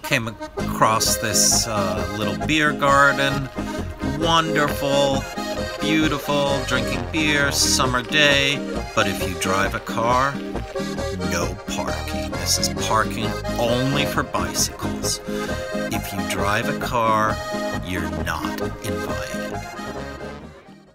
came across this uh, little beer garden. Wonderful, beautiful, drinking beer, summer day. But if you drive a car, no parking. This is parking only for bicycles. If you drive a car, you're not in